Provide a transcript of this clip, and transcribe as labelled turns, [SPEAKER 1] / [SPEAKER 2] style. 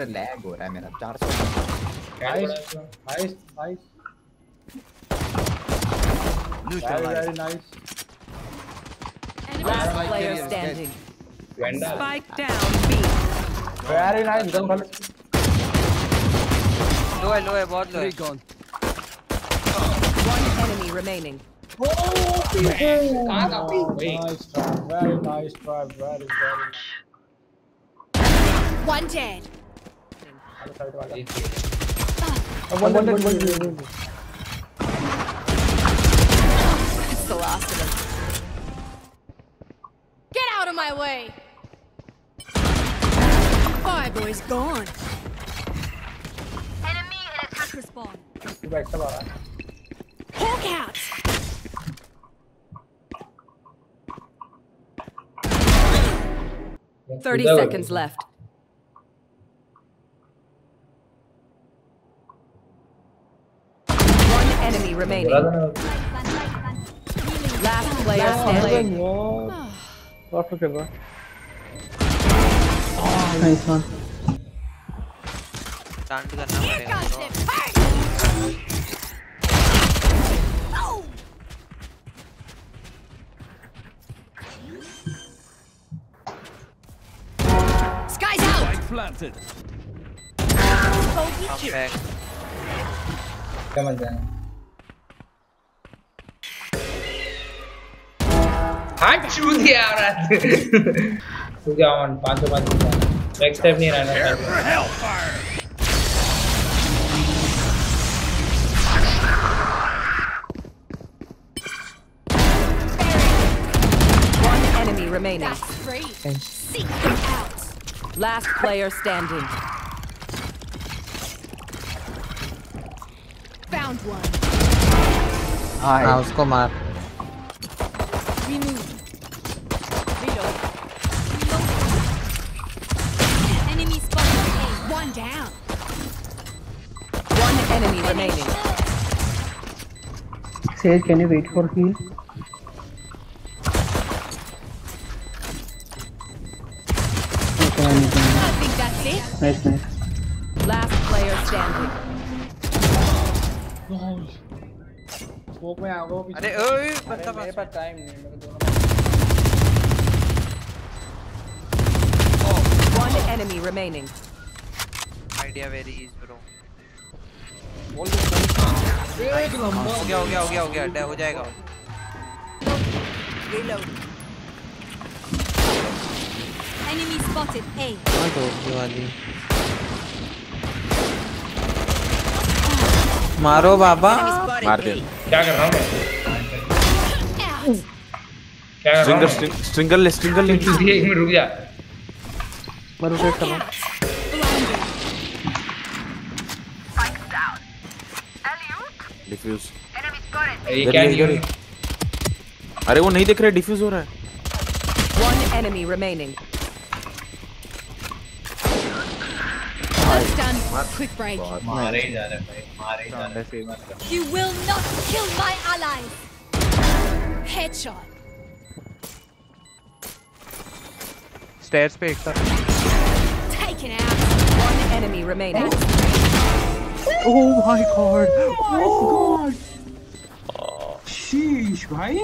[SPEAKER 1] अरे लैग हो रहा है मेरा 400
[SPEAKER 2] nice nice nice very nice
[SPEAKER 3] last player standing spike down b
[SPEAKER 2] very nice gun bhal
[SPEAKER 4] low hai low hai bahut low hai gone
[SPEAKER 3] one enemy remaining
[SPEAKER 2] oh kahan api nice try very nice try very very nice.
[SPEAKER 5] one dead
[SPEAKER 2] side वाला one one one one
[SPEAKER 5] That's the last of them. Get out of my way. Fireboy's gone. Enemy and attacker spawn.
[SPEAKER 2] Back सब आ रहा है
[SPEAKER 5] Hawk out.
[SPEAKER 3] Thirty seconds left. remaining. Last player standing.
[SPEAKER 2] What look at that?
[SPEAKER 6] Nice one.
[SPEAKER 4] Stunt करना
[SPEAKER 5] Here
[SPEAKER 4] पड़ेगा
[SPEAKER 5] comes
[SPEAKER 4] bro.
[SPEAKER 5] the first. Oh. Sky's out.
[SPEAKER 7] planted.
[SPEAKER 5] Bogey
[SPEAKER 4] Come
[SPEAKER 5] here.
[SPEAKER 4] back.
[SPEAKER 2] समझ जाए हाथ छू दिया औरत तू क्या मन पाँच सौ पाँच बैक स्टेप नहीं रहना चाहिए
[SPEAKER 7] Hellfire.
[SPEAKER 3] One enemy remaining.
[SPEAKER 5] That's free. Seek them out.
[SPEAKER 3] Last player standing.
[SPEAKER 5] Found one.
[SPEAKER 6] हाँ उसको मार
[SPEAKER 5] Remove. One down.
[SPEAKER 3] One enemy remaining.
[SPEAKER 6] Sage can you wait for heal okay I'm using it.
[SPEAKER 5] I think that's it.
[SPEAKER 6] nice nice
[SPEAKER 3] Last player standing.
[SPEAKER 2] Smoke में आ वो पीछे
[SPEAKER 4] अरे ओए
[SPEAKER 2] अरे
[SPEAKER 4] बंदा
[SPEAKER 2] मेरे
[SPEAKER 4] पास
[SPEAKER 2] पास टाइम नहीं मेरे दोनों
[SPEAKER 3] One enemy remaining.
[SPEAKER 4] Idea very is bro
[SPEAKER 2] बोल दो एक लंबा
[SPEAKER 4] हो गया हो गया हो गया हो गया हो जाएगा।
[SPEAKER 3] Reload.
[SPEAKER 5] Enemy spotted. A.
[SPEAKER 6] हाँ तो ये वाली। मारो बाबा।
[SPEAKER 1] मार दे
[SPEAKER 2] क्या कर रहा हूँ मैं? क्या कर रहा
[SPEAKER 1] स्ट्रिंगर स्ट्रिंगर ले स्ट्रिंगर ले
[SPEAKER 2] एक मिनट रुक जा।
[SPEAKER 6] मैं रोटेट कर रहा हूँ।
[SPEAKER 1] डिफ्यूज अरे वो नहीं दिख रहा डिफ्यूज हो रहा है
[SPEAKER 3] one enemy remaining
[SPEAKER 5] You will not kill my allies. Headshot.
[SPEAKER 6] Stairs पे एक था.
[SPEAKER 5] Taken out.
[SPEAKER 3] One enemy remaining.
[SPEAKER 6] Oh. Oh my god. Oh my oh god. Sheesh भाई